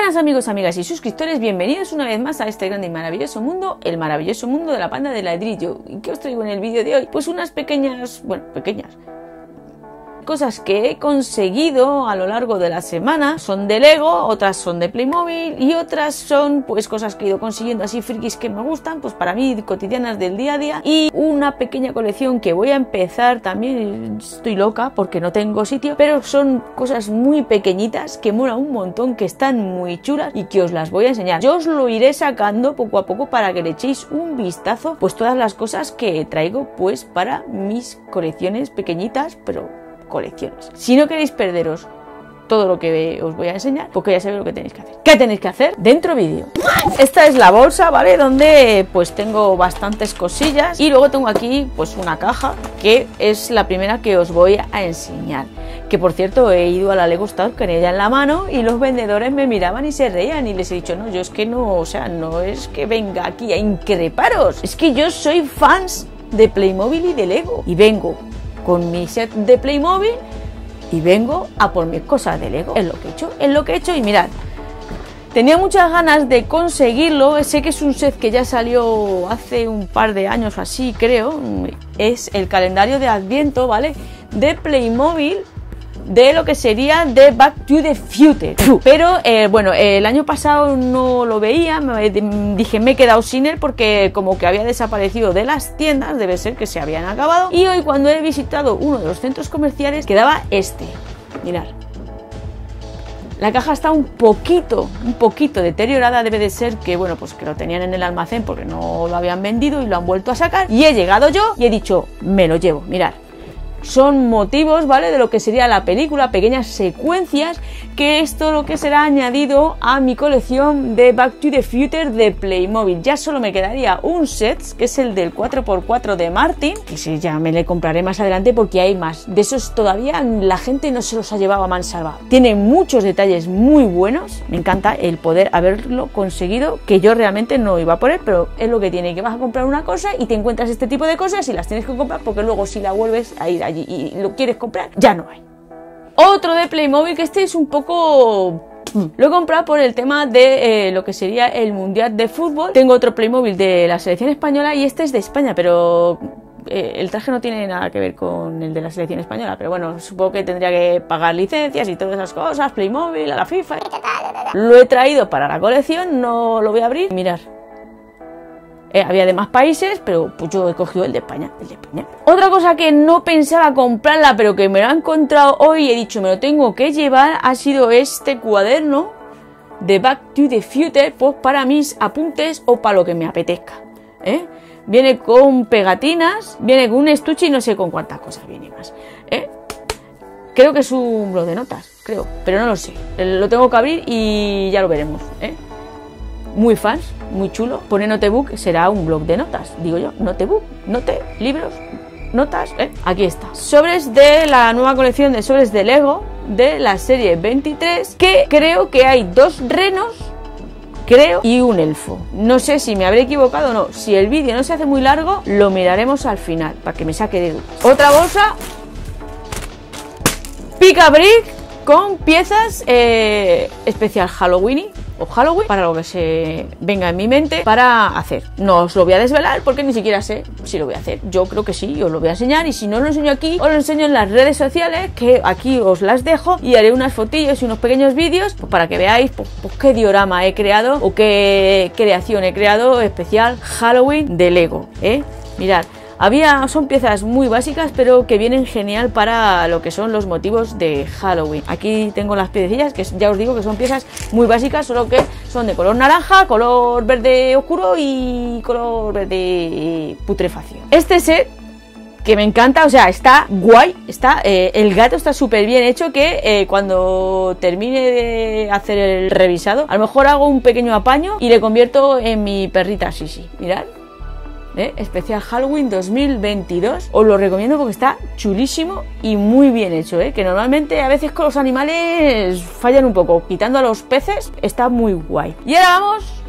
buenas amigos, amigas y suscriptores, bienvenidos una vez más a este grande y maravilloso mundo, el maravilloso mundo de la panda de ladrillo. ¿Y qué os traigo en el vídeo de hoy? Pues unas pequeñas, bueno, pequeñas, cosas que he conseguido a lo largo de la semana son de Lego, otras son de Playmobil y otras son pues cosas que he ido consiguiendo así frikis que me gustan, pues para mí cotidianas del día a día y una pequeña colección que voy a empezar también, estoy loca porque no tengo sitio, pero son cosas muy pequeñitas que mola un montón, que están muy chulas y que os las voy a enseñar. Yo os lo iré sacando poco a poco para que le echéis un vistazo pues todas las cosas que traigo pues para mis colecciones pequeñitas, pero colecciones. Si no queréis perderos todo lo que os voy a enseñar, porque ya sabéis lo que tenéis que hacer. ¿Qué tenéis que hacer? Dentro vídeo. Esta es la bolsa, ¿vale? Donde pues tengo bastantes cosillas y luego tengo aquí pues una caja que es la primera que os voy a enseñar. Que por cierto he ido a la Lego Store con ella en la mano y los vendedores me miraban y se reían y les he dicho, no, yo es que no, o sea, no es que venga aquí a increparos, es que yo soy fans de Playmobil y de Lego y vengo con mi set de Playmobil y vengo a por mis cosas de Lego. Es lo que he hecho, es lo que he hecho y mirad. Tenía muchas ganas de conseguirlo, sé que es un set que ya salió hace un par de años así, creo. Es el calendario de Adviento, ¿vale? De Playmobil de lo que sería The Back to the Future. Pero eh, bueno, el año pasado no lo veía, me, dije me he quedado sin él porque como que había desaparecido de las tiendas, debe ser que se habían acabado. Y hoy cuando he visitado uno de los centros comerciales quedaba este. Mirad. La caja está un poquito, un poquito deteriorada, debe de ser que, bueno, pues que lo tenían en el almacén porque no lo habían vendido y lo han vuelto a sacar. Y he llegado yo y he dicho, me lo llevo, mirad son motivos, ¿vale? De lo que sería la película, pequeñas secuencias, que esto lo que será añadido a mi colección de Back to the Future de Playmobil. Ya solo me quedaría un set, que es el del 4x4 de Martin, que sí, ya me le compraré más adelante porque hay más. De esos todavía la gente no se los ha llevado a mansalva. Tiene muchos detalles muy buenos. Me encanta el poder haberlo conseguido, que yo realmente no iba a poner, pero es lo que tiene, que vas a comprar una cosa y te encuentras este tipo de cosas y las tienes que comprar porque luego si la vuelves a ir y lo quieres comprar, ya no hay. Otro de Playmobil que este es un poco lo he comprado por el tema de eh, lo que sería el Mundial de Fútbol. Tengo otro Playmobil de la selección española y este es de España, pero eh, el traje no tiene nada que ver con el de la selección española. Pero bueno, supongo que tendría que pagar licencias y todas esas cosas, Playmobil, a la FIFA. Lo he traído para la colección, no lo voy a abrir. Mirar, eh, había de más países, pero pues yo he cogido el de España, el de España. Otra cosa que no pensaba comprarla, pero que me lo he encontrado hoy y he dicho me lo tengo que llevar, ha sido este cuaderno de Back to the Future, pues para mis apuntes o para lo que me apetezca. ¿eh? Viene con pegatinas, viene con un estuche y no sé con cuántas cosas viene más. ¿eh? Creo que es un blog de notas, creo, pero no lo sé. Lo tengo que abrir y ya lo veremos. ¿eh? Muy fans, muy chulo. Pone Notebook, será un blog de notas, digo yo. Notebook, note, libros, notas, ¿eh? Aquí está. Sobres de la nueva colección de sobres de Lego de la serie 23, que creo que hay dos renos creo, y un elfo. No sé si me habré equivocado o no. Si el vídeo no se hace muy largo, lo miraremos al final, para que me saque de dudas. Otra bolsa. Pica con piezas eh, especial Halloween o Halloween para lo que se venga en mi mente para hacer. No os lo voy a desvelar porque ni siquiera sé si lo voy a hacer. Yo creo que sí, os lo voy a enseñar y si no lo enseño aquí, os lo enseño en las redes sociales que aquí os las dejo y haré unas fotillos y unos pequeños vídeos pues, para que veáis pues, pues, qué diorama he creado o qué creación he creado especial Halloween de Lego. ¿eh? Mirad, había, son piezas muy básicas, pero que vienen genial para lo que son los motivos de Halloween. Aquí tengo las piececillas, que ya os digo que son piezas muy básicas, solo que son de color naranja, color verde oscuro y color verde putrefacción. Este set que me encanta, o sea, está guay, está, eh, el gato está súper bien hecho que eh, cuando termine de hacer el revisado, a lo mejor hago un pequeño apaño y le convierto en mi perrita Sisi. Mirad, ¿eh? especial Halloween 2022. Os lo recomiendo porque está chulísimo y muy bien hecho, ¿eh? que normalmente a veces con los animales fallan un poco. Quitando a los peces, está muy guay. Y ahora vamos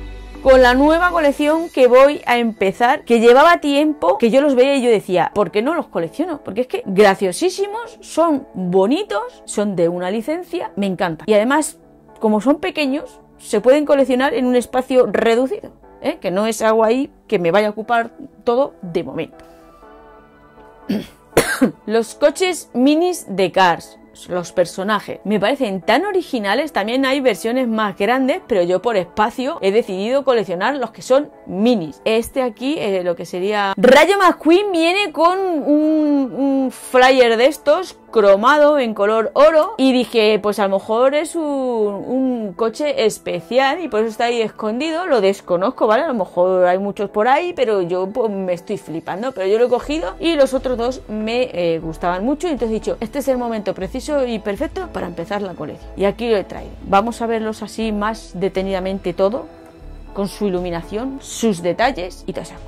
con la nueva colección que voy a empezar, que llevaba tiempo que yo los veía y yo decía, ¿por qué no los colecciono? Porque es que graciosísimos, son bonitos, son de una licencia, me encanta. Y además, como son pequeños, se pueden coleccionar en un espacio reducido, ¿eh? que no es algo ahí que me vaya a ocupar todo de momento. Los coches minis de Cars los personajes me parecen tan originales. También hay versiones más grandes, pero yo por espacio he decidido coleccionar los que son minis. Este aquí, eh, lo que sería Rayo McQueen, viene con un flyer de estos cromado en color oro y dije pues a lo mejor es un, coche especial y por eso está ahí escondido lo desconozco vale a lo mejor hay muchos por ahí pero yo pues, me estoy flipando pero yo lo he cogido y los otros dos me eh, gustaban mucho y entonces he dicho este es el momento preciso y perfecto para empezar la colección. Y aquí lo he traído. Vamos a verlos así más detenidamente todo con su iluminación sus detalles y todas esas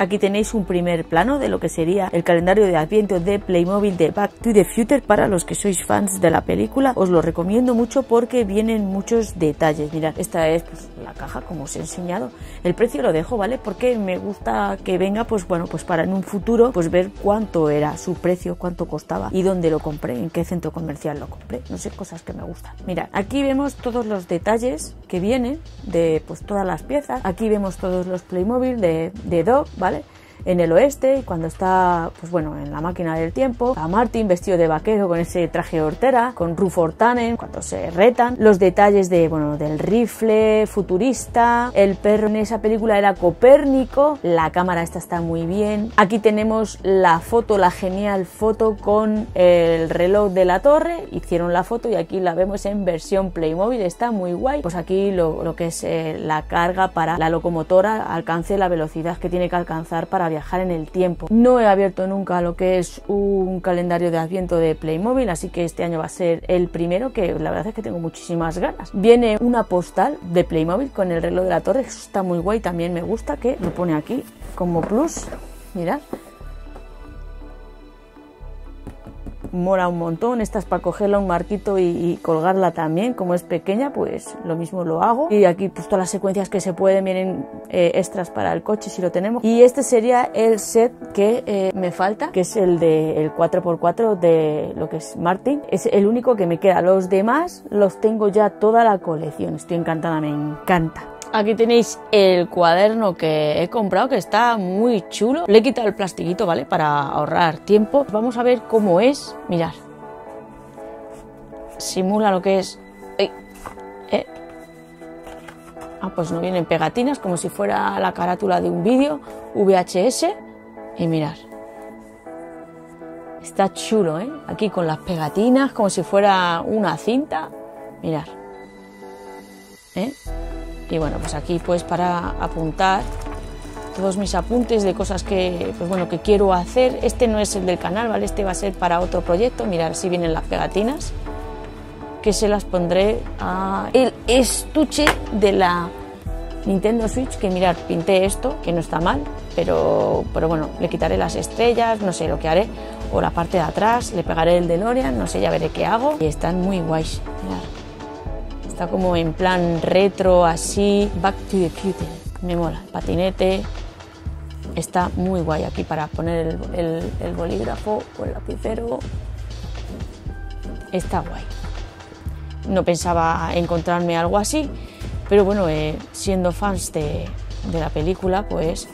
Aquí tenéis un primer plano de lo que sería el calendario de Adviento de Playmobil de Back to the Future para los que sois fans de la película. Os lo recomiendo mucho porque vienen muchos detalles. Mirad, esta es pues, la caja como os he enseñado. El precio lo dejo, ¿vale? Porque me gusta que venga, pues bueno, pues para en un futuro pues ver cuánto era su precio, cuánto costaba y dónde lo compré, en qué centro comercial lo compré. No sé, cosas que me gustan. Mirad, aquí vemos todos los detalles que vienen de pues todas las piezas. Aquí vemos todos los Playmobil de, de Dog, ¿vale? ¿vale? En el oeste y cuando está, pues bueno, en la máquina del tiempo, a Martin vestido de vaquero con ese traje hortera, con Rufo Tannen cuando se retan, los detalles de, bueno, del rifle futurista, el perro en esa película era Copérnico, la cámara esta está muy bien, aquí tenemos la foto, la genial foto con el reloj de la torre, hicieron la foto y aquí la vemos en versión Playmobil, está muy guay, pues aquí lo, lo que es eh, la carga para la locomotora alcance la velocidad que tiene que alcanzar para viajar en el tiempo. No he abierto nunca lo que es un calendario de adviento de Playmobil, así que este año va a ser el primero, que la verdad es que tengo muchísimas ganas. Viene una postal de Playmobil con el reloj de la torre, está muy guay, también me gusta que lo pone aquí como plus. Mirad, mola un montón. Esta es para cogerla un marquito y, colgarla también. Como es pequeña, pues lo mismo lo hago. Y aquí pues todas las secuencias que se pueden vienen eh, extras para el coche si lo tenemos. Y este sería el set que eh, me falta, que es el de el 4x4 de lo que es Martin. Es el único que me queda. Los demás los tengo ya toda la colección. Estoy encantada, me encanta. Aquí tenéis el cuaderno que he comprado, que está muy chulo. Le he quitado el plastiquito, ¿vale? Para ahorrar tiempo. Vamos a ver cómo es. Mirad. Simula lo que es... ¿Eh? Ah, pues no vienen pegatinas, como si fuera la carátula de un vídeo VHS. Y mirad. Está chulo, ¿eh? Aquí con las pegatinas, como si fuera una cinta. Mirad. ¿Eh? Y bueno, pues aquí pues para apuntar todos mis apuntes de cosas que, pues bueno, que quiero hacer. Este no es el del canal, ¿vale? Este va a ser para otro proyecto. Mirar si vienen las pegatinas, que se las pondré a el estuche de la Nintendo Switch, que mirar, pinté esto, que no está mal, pero, pero bueno, le quitaré las estrellas, no sé lo que haré, o la parte de atrás, le pegaré el DeLorean, no sé, ya veré qué hago. Y están muy guays, mirad. Está como en plan retro, así. Back to the Future. Me mola. patinete. Está muy guay aquí para poner el, bolígrafo o el lapicero. Está guay. No pensaba encontrarme algo así, pero bueno, eh, siendo fans de, la película, pues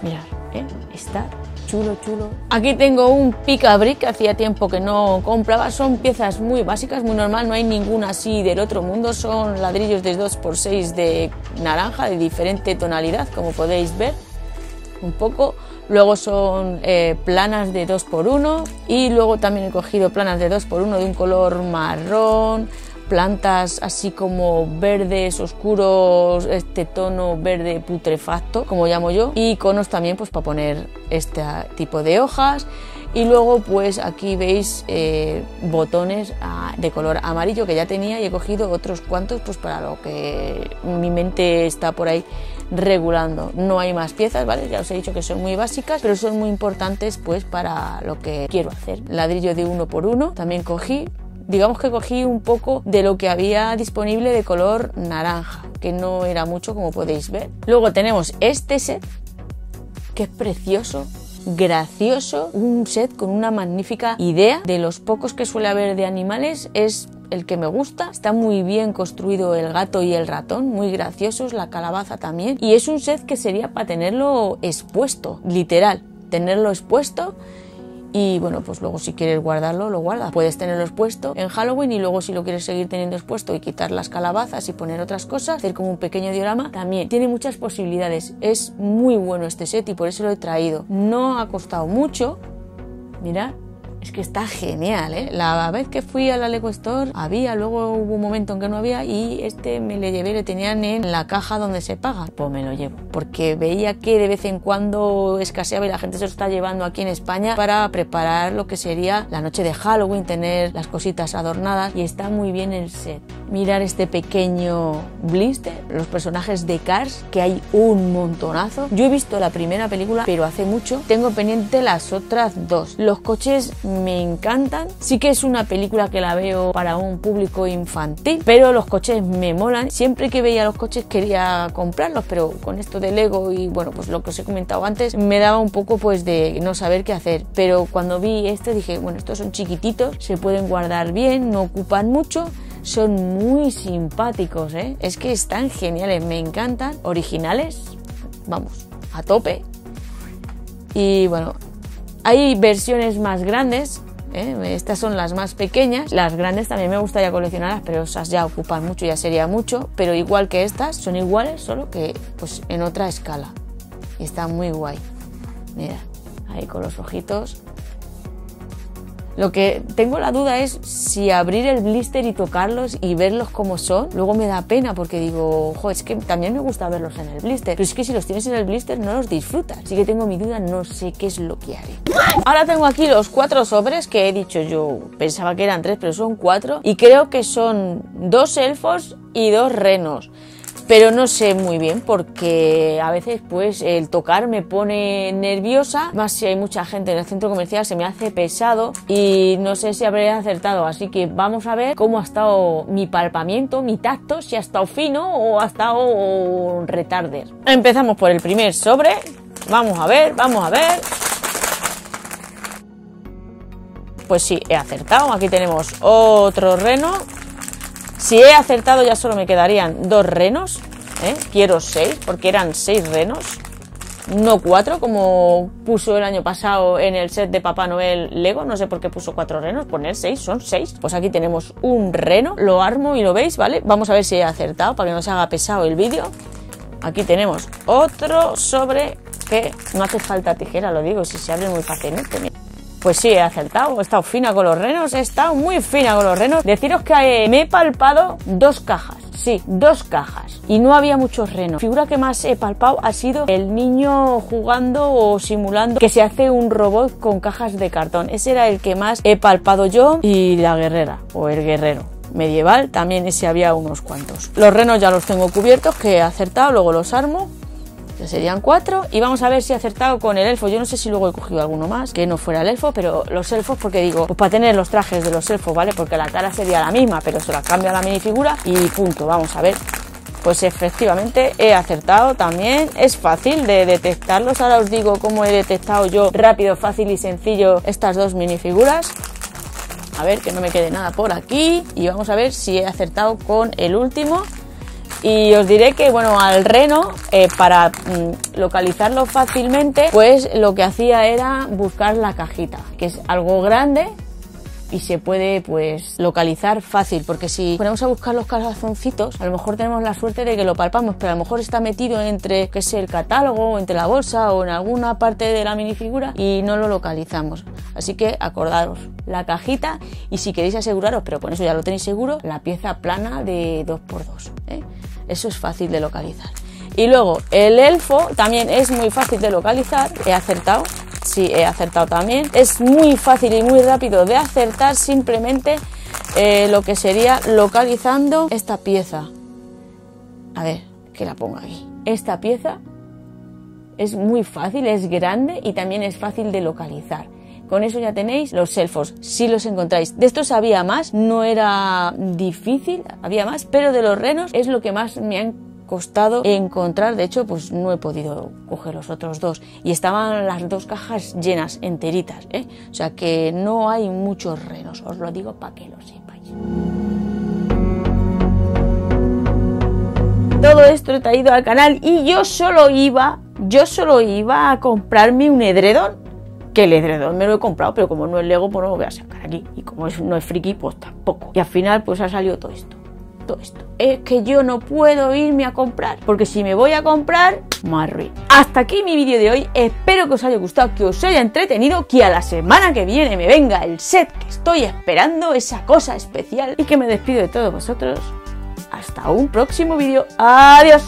mirad, eh, está chulo, chulo. Aquí tengo un picabric que hacía tiempo que no compraba. Son piezas muy básicas, muy normal, no hay ninguna así del otro mundo. Son ladrillos de 2x6 de naranja, de diferente tonalidad, como podéis ver. Un poco. Luego son eh, planas de 2x1 y luego también he cogido planas de 2x1 de un color marrón, plantas así como verdes oscuros, este tono verde putrefacto, como llamo yo, y conos también pues para poner este tipo de hojas. Y luego pues aquí veis eh, botones ah, de color amarillo que ya tenía y he cogido otros cuantos pues para lo que mi mente está por ahí regulando. No hay más piezas, ¿vale? Ya os he dicho que son muy básicas, pero son muy importantes pues para lo que quiero hacer. Ladrillo de uno por uno, también cogí digamos que cogí un poco de lo que había disponible de color naranja, que no era mucho como podéis ver. Luego tenemos este set, que es precioso, gracioso, un set con una magnífica idea. De los pocos que suele haber de animales, es el que me gusta. Está muy bien construido el gato y el ratón, muy graciosos, la calabaza también. Y es un set que sería para tenerlo expuesto, literal, tenerlo expuesto y bueno, pues luego si quieres guardarlo, lo guardas. Puedes tenerlo expuesto en Halloween y luego si lo quieres seguir teniendo expuesto y quitar las calabazas y poner otras cosas, hacer como un pequeño diorama, también tiene muchas posibilidades. Es muy bueno este set y por eso lo he traído. No ha costado mucho. Mirad, es que está genial, ¿eh? La vez que fui a la Lego Store había, luego hubo un momento en que no había y este me le llevé, le tenían en la caja donde se paga. Pues me lo llevo, porque veía que de vez en cuando escaseaba y la gente se lo está llevando aquí en España para preparar lo que sería la noche de Halloween, tener las cositas adornadas y está muy bien el set. Mirar este pequeño blister, los personajes de Cars, que hay un montonazo. Yo he visto la primera película, pero hace mucho. Tengo pendiente las otras dos. Los coches me encantan. Sí que es una película que la veo para un público infantil, pero los coches me molan. Siempre que veía los coches quería comprarlos, pero con esto del Lego y bueno, pues lo que os he comentado antes, me daba un poco pues de no saber qué hacer. Pero cuando vi este dije, bueno, estos son chiquititos, se pueden guardar bien, no ocupan mucho son muy simpáticos, ¿eh? Es que están geniales, me encantan, originales, vamos, a tope. Y bueno, hay versiones más grandes, ¿eh? estas son las más pequeñas. Las grandes también me gustaría coleccionarlas, pero esas ya ocupan mucho, ya sería mucho. Pero igual que estas, son iguales, solo que pues en otra escala. Y está muy guay. Mira, ahí con los ojitos. Lo que tengo la duda es si abrir el blister y tocarlos y verlos como son, luego me da pena porque digo, ojo, es que también me gusta verlos en el blister, pero es que si los tienes en el blister no los disfrutas. Así que tengo mi duda, no sé qué es lo que haré. Ahora tengo aquí los cuatro sobres que he dicho yo, pensaba que eran tres, pero son cuatro y creo que son dos elfos y dos renos pero no sé muy bien porque a veces pues el tocar me pone nerviosa, más si hay mucha gente en el centro comercial se me hace pesado y no sé si habré acertado, así que vamos a ver cómo ha estado mi palpamiento, mi tacto, si ha estado fino o ha estado retarder. Empezamos por el primer sobre, vamos a ver, vamos a ver. Pues sí, he acertado, aquí tenemos otro reno si he acertado ya solo me quedarían dos renos. ¿eh? Quiero seis, porque eran seis renos. No cuatro, como puso el año pasado en el set de Papá Noel Lego. No sé por qué puso cuatro renos. Poner seis, son seis. Pues aquí tenemos un reno. Lo armo y lo veis, ¿vale? Vamos a ver si he acertado para que no se haga pesado el vídeo. Aquí tenemos otro sobre que no hace falta tijera, lo digo, si se abre muy fácilmente. Pues sí, he acertado, he estado fina con los renos, he estado muy fina con los renos. Deciros que eh, me he palpado dos cajas, sí, dos cajas. Y no había muchos renos. La figura que más he palpado ha sido el niño jugando o simulando que se hace un robot con cajas de cartón. Ese era el que más he palpado yo y la guerrera o el guerrero medieval, también ese había unos cuantos. Los renos ya los tengo cubiertos, que he acertado, luego los armo que serían cuatro. Y vamos a ver si he acertado con el elfo. Yo no sé si luego he cogido alguno más que no fuera el elfo, pero los elfos, porque digo, pues para tener los trajes de los elfos, ¿vale? Porque la cara sería la misma, pero se la cambia la minifigura y punto. Vamos a ver. Pues efectivamente he acertado también. Es fácil de detectarlos. Ahora os digo cómo he detectado yo rápido, fácil y sencillo estas dos minifiguras. A ver que no me quede nada por aquí. Y vamos a ver si he acertado con el último. Y os diré que, bueno, al reno, eh, para mm, localizarlo fácilmente, pues lo que hacía era buscar la cajita, que es algo grande y se puede pues localizar fácil porque si ponemos a buscar los calzoncitos a lo mejor tenemos la suerte de que lo palpamos pero a lo mejor está metido entre que es el catálogo o entre la bolsa o en alguna parte de la minifigura y no lo localizamos así que acordaros la cajita y si queréis aseguraros pero con eso ya lo tenéis seguro la pieza plana de 2x2 ¿eh? Eso es fácil de localizar y luego el elfo también es muy fácil de localizar he acertado Sí, he acertado también. Es muy fácil y muy rápido de acertar simplemente eh, lo que sería localizando esta pieza. A ver, que la pongo aquí. Esta pieza es muy fácil, es grande y también es fácil de localizar. Con eso ya tenéis los elfos, si los encontráis. De estos había más, no era difícil, había más, pero de los renos es lo que más me han costado encontrar. De hecho, pues no he podido coger los otros dos. Y estaban las dos cajas llenas, enteritas. ¿eh? O sea que no hay muchos renos. Os lo digo para que lo sepáis. Todo esto he traído al canal y yo solo iba, yo solo iba a comprarme un edredón que el edredón me lo he comprado, pero como no es Lego, pues no lo voy a sacar aquí. Y como no es friki, pues tampoco. Y al final, pues ha salido todo esto. Todo esto. Es que yo no puedo irme a comprar, porque si me voy a comprar, más Hasta aquí mi vídeo de hoy. Espero que os haya gustado, que os haya entretenido, que a la semana que viene me venga el set que estoy esperando, esa cosa especial. Y que me despido de todos vosotros hasta un próximo vídeo. Adiós.